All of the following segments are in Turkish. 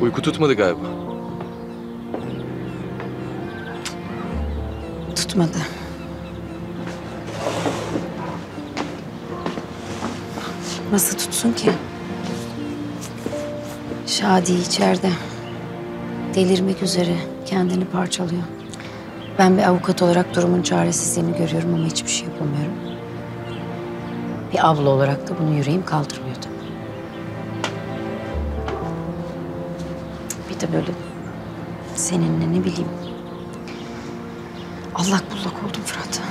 Uyku tutmadı galiba. Tutmadı. Nasıl tutsun ki? Şadi içeride. Delirmek üzere kendini parçalıyor. Ben bir avukat olarak durumun çaresizliğini görüyorum ama hiçbir şey yapamıyorum. Bir abla olarak da bunu yüreğim kaldırmıyor. De böyle seninle ne bileyim allak bullak oldum Fırat.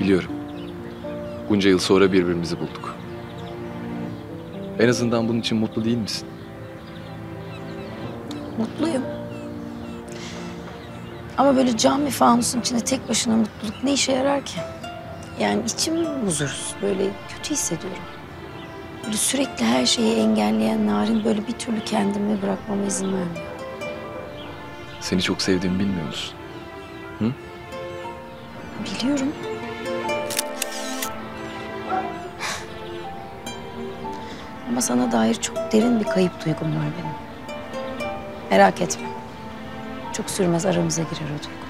Biliyorum. Bunca yıl sonra birbirimizi bulduk. En azından bunun için mutlu değil misin? Mutluyum. Ama böyle cami fanusun içinde tek başına mutluluk ne işe yarar ki? Yani içim huzursuz, böyle kötü hissediyorum. Böyle sürekli her şeyi engelleyen narin böyle bir türlü kendimi bırakmama izin vermiyor. Seni çok sevdiğimi bilmiyor musun? Biliyorum. Ama sana dair çok derin bir kayıp duygum var benim. Merak etme. Çok sürmez aramıza girer o duygu.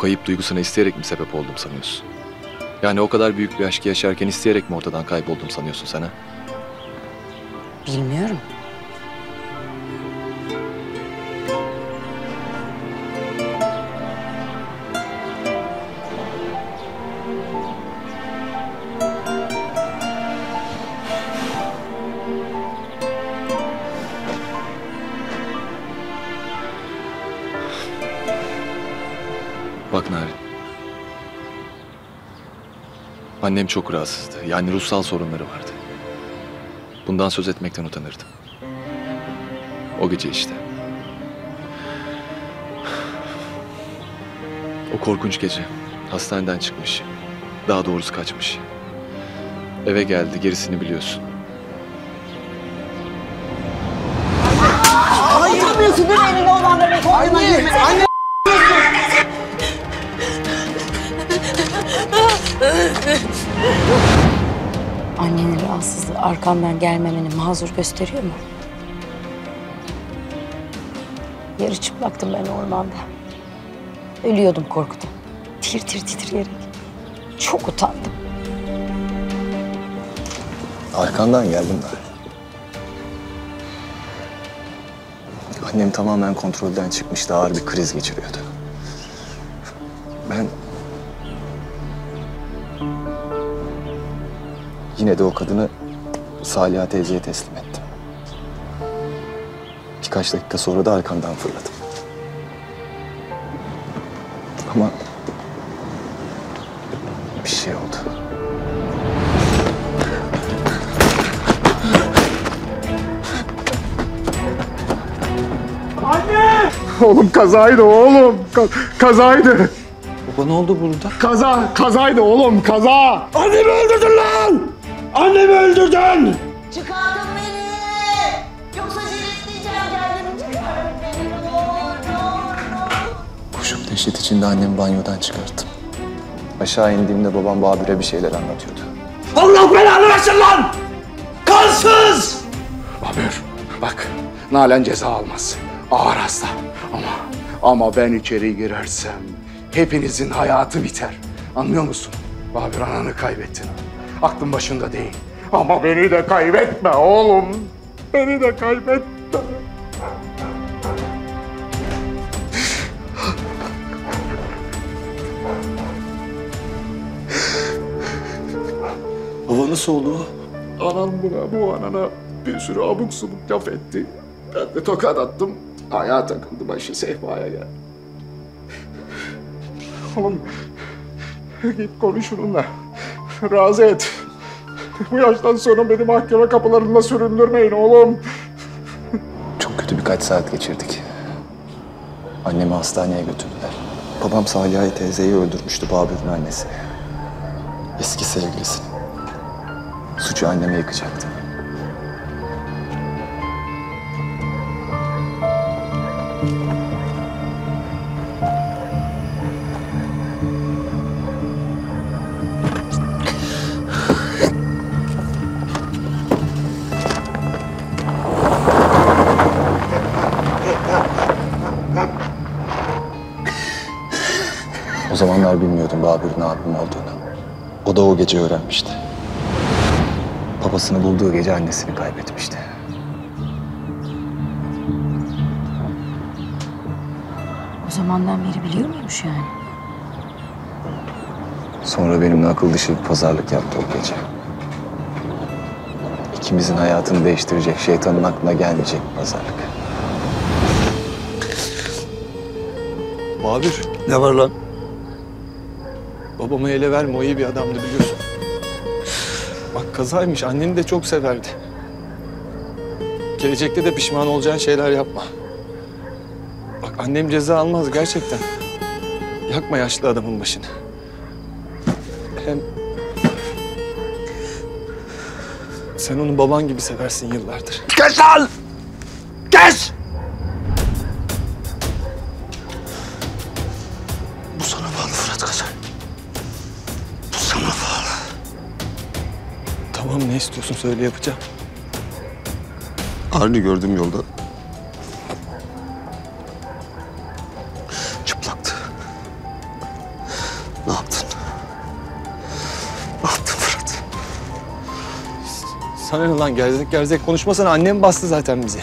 Kayıp duygusuna isteyerek mi sebep oldum sanıyorsun? Yani o kadar büyük bir aşkı yaşarken isteyerek mi ortadan kayboldum sanıyorsun sen ha? Bilmiyorum. Annem çok rahatsızdı. Yani ruhsal sorunları vardı. Bundan söz etmekten utanırdım. O gece işte. O korkunç gece. Hastaneden çıkmış. Daha doğrusu kaçmış. Eve geldi. Gerisini biliyorsun. Hatırlamıyorsun değil mi elinde olanların koluna girme? Anne! Annenin rahatsızlığı arkamdan gelmemeni mazur gösteriyor mu? Yarı çıplaktım ben ormanda. Ölüyordum korkudan. Tir tir titreyerek. Çok utandım. Arkandan geldim ben. Annem tamamen kontrolden çıkmıştı. Ağır bir kriz geçiriyordu. Ben... Yine de o kadını Saliha teyzeye teslim ettim. Birkaç dakika sonra da arkandan fırladım. Ama... Bir şey oldu. Oğlum kazaydı oğlum. Ka- kazaydı. Baba ne oldu burada? Kaza, kazaydı oğlum kaza. Annemi öldürdün lan. Annemi öldürdün. Çıkardın beni! Yoksa jiletleyeceğim kendimi. Çıkardın beni. Ne olur, ne olur, ne olur. Kuşum dehşet içinde annemi banyodan çıkarttım. Aşağı indiğimde babam Babür'e bir şeyler anlatıyordu. Allah belanı versin lan. Kansız. Babür bak Nalan ceza almaz. Ağır hasta. Ama ama ben içeri girersem hepinizin hayatı biter. Anlıyor musun? Babür ananı kaybettin. Aklın başında değil. Ama beni de kaybetme oğlum. Beni de kaybetme. Baba nasıl oldu? Anam buna, bu anana bir sürü abuk subuk laf etti. Ben de tokat attım. Ayağa takıldı başı sehpaya geldi. Oğlum git konuş onunla. Razı et. Bu yaştan sonra beni mahkeme kapılarında süründürmeyin oğlum. Çok kötü birkaç saat geçirdik. Annemi hastaneye götürdüler. Babam Saliha'yı teyzeyi öldürmüştü Babür'ün annesi. Eski sevgilisini. Suçu anneme yıkacaktı. Zamanlar bilmiyordum Babür'ün abim olduğunu. O da o gece öğrenmişti. Babasını bulduğu gece annesini kaybetmişti. O zamandan beri biliyor muymuş yani? Sonra benimle akıl dışı bir pazarlık yaptı o gece. İkimizin hayatını değiştirecek, şeytanın aklına gelmeyecek bir pazarlık. Babür, Ne var lan? Babamı ele verme. O iyi bir adamdı biliyorsun. Bak kazaymış. Anneni de çok severdi. Gelecekte de pişman olacağın şeyler yapma. Bak annem ceza almaz gerçekten. Yakma yaşlı adamın başını. Hem... Sen onu baban gibi seversin yıllardır. Kes lan! İstiyorsun söyle yapacağım. Halini gördüm yolda. Çıplaktı. Ne yaptın? Ne yaptın Fırat? Sana ne lan gerzek gerzek konuşmasana annem bastı zaten bizi.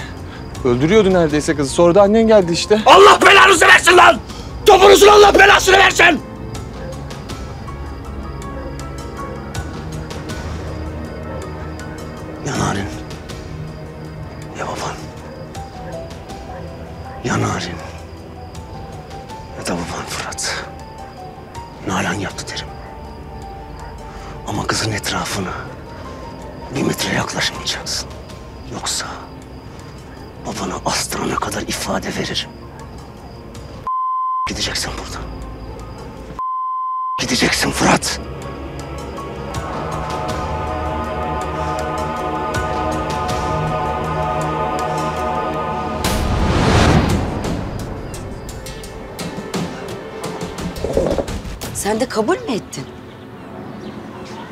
Öldürüyordu neredeyse kızı. Sonra da annen geldi işte. Allah belanızı versin lan! Topunuzun Allah belasını versin! Ya Narin. Ya da baban Fırat. Nalan yaptı derim. Ama kızın etrafına bir metre yaklaşmayacaksın. Yoksa babana astırana kadar ifade veririm. Gideceksin buradan. Gideceksin Fırat. Sen de kabul mü ettin?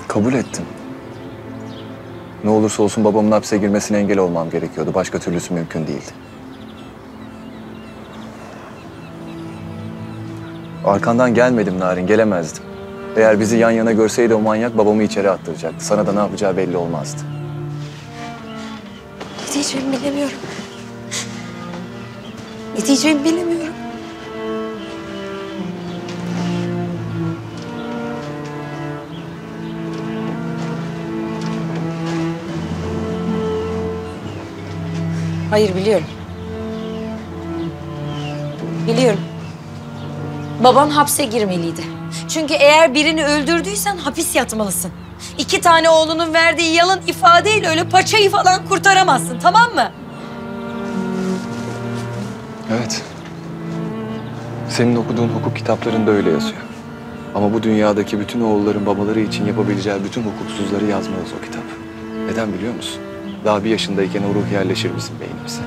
Kabul ettim. Ne olursa olsun babamın hapse girmesine engel olmam gerekiyordu. Başka türlüsü mümkün değildi. Arkandan gelmedim Narin, gelemezdim. Eğer bizi yan yana görseydi o manyak babamı içeri attıracaktı. Sana da ne yapacağı belli olmazdı. Ne diyeceğimi bilemiyorum. Ne diyeceğimi bilemiyorum. Hayır biliyorum. Biliyorum. Baban hapse girmeliydi. Çünkü eğer birini öldürdüysen hapis yatmalısın. İki tane oğlunun verdiği yalan ifadeyle öyle paçayı falan kurtaramazsın tamam mı? Evet. Senin okuduğun hukuk kitaplarında öyle yazıyor. Ama bu dünyadaki bütün oğulların babaları için yapabileceği bütün hukuksuzları yazmaz o kitap. Neden biliyor musun? Daha bir yaşındayken o ruh yerleşir bizim beynimize.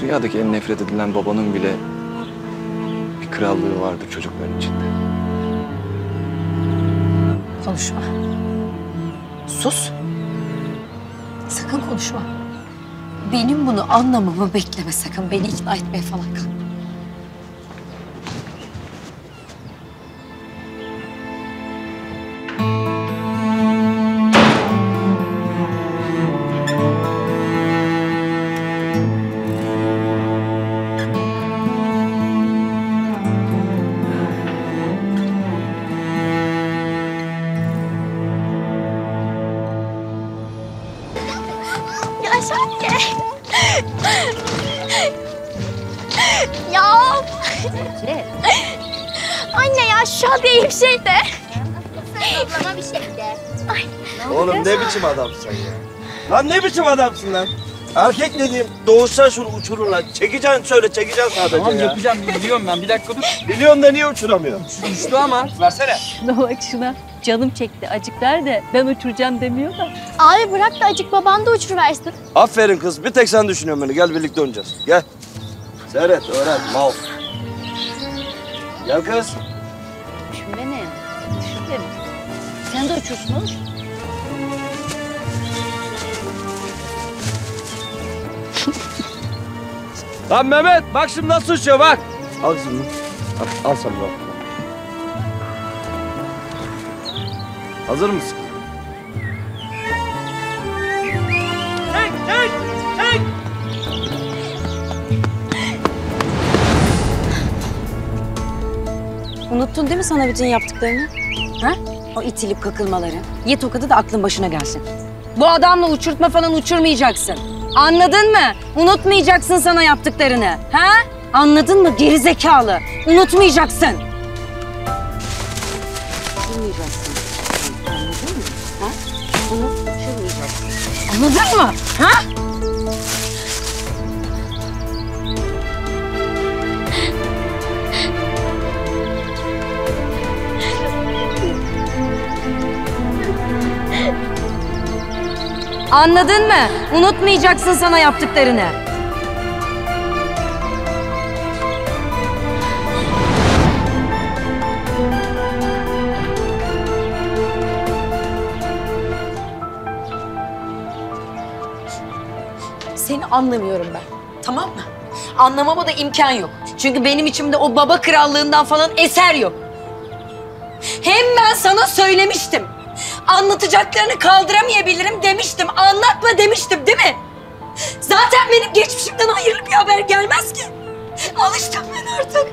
Dünyadaki en nefret edilen babanın bile bir krallığı vardır çocukların içinde. Konuşma. Sus. Sakın konuşma. Benim bunu anlamamı bekleme sakın. Beni ikna etmeye falan kalkma. anne ya aşağı bir şey de. Ablama bir şey de. Ay. Oğlum ne biçim adamsın ya? Lan ne biçim adamsın lan? Erkek dediğim doğuştan şunu uçurur lan. Çekeceksin söyle çekeceksin sadece Tamam ya. yapacağım biliyorum ben. Bir dakika dur. Biliyorsun da niye uçuramıyorsun? Düştü ama. Versene. Şuna bak şuna. Canım çekti acık ver de ben uçuracağım demiyor da. Abi bırak da acık baban da uçuruversin. Aferin kız bir tek sen düşünüyorsun beni. Gel birlikte oynayacağız. Gel. Seyret öğren mal. Gel kız. Düşünme ne? Düşünme mi? Sen de uçursun olur. Lan Mehmet bak şimdi nasıl uçuyor bak. Al kızım. Al, al sen bak. Hazır mısın? Unuttun değil mi sana bütün yaptıklarını? Ha? O itilip kakılmaları. Ye tokadı da aklın başına gelsin. Bu adamla uçurtma falan uçurmayacaksın. Anladın mı? Unutmayacaksın sana yaptıklarını. Ha? Anladın mı gerizekalı? Unutmayacaksın. Unutmayacaksın. Anladın mı? Ha? Unutmayacaksın. Anladın mı? Ha? Anladın mı? Unutmayacaksın sana yaptıklarını. Seni anlamıyorum ben. Tamam mı? Anlamama da imkan yok. Çünkü benim içimde o baba krallığından falan eser yok. Hem ben sana söylemiştim. Anlatacaklarını kaldıramayabilirim demiştim. Anlatma demiştim değil mi? Zaten benim geçmişimden hayırlı bir haber gelmez ki. Alıştım ben artık.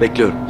Bekliyorum.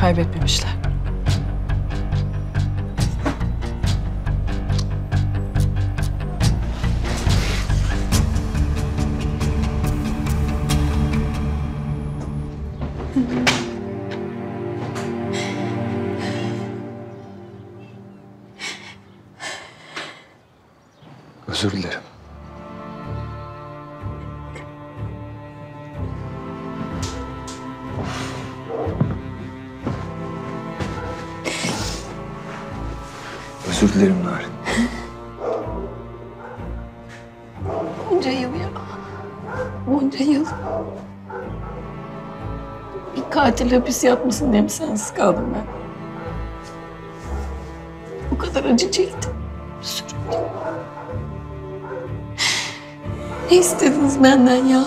Kaybetmemişler. Özür dilerim. Dilerim Narin. Bunca yıl ya. Bunca yıl. Bir katil hapis yatmasın diye mi sensiz kaldım ben? Bu kadar acı çektim. Süründüm. Ne istediniz benden ya?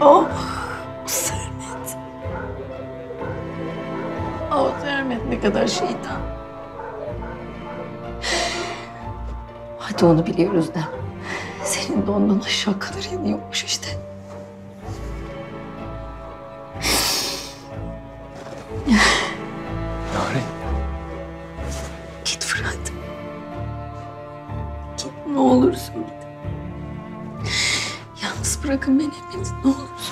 Oh, Sermet. O Sermet ne kadar şeytan. Onu biliyoruz da. Senin de ondan aşağı kadar yanı yokmuş işte. Narin, Git Fırat. Git ne olursun git. Yalnız bırakın beni hepiniz ne olursun.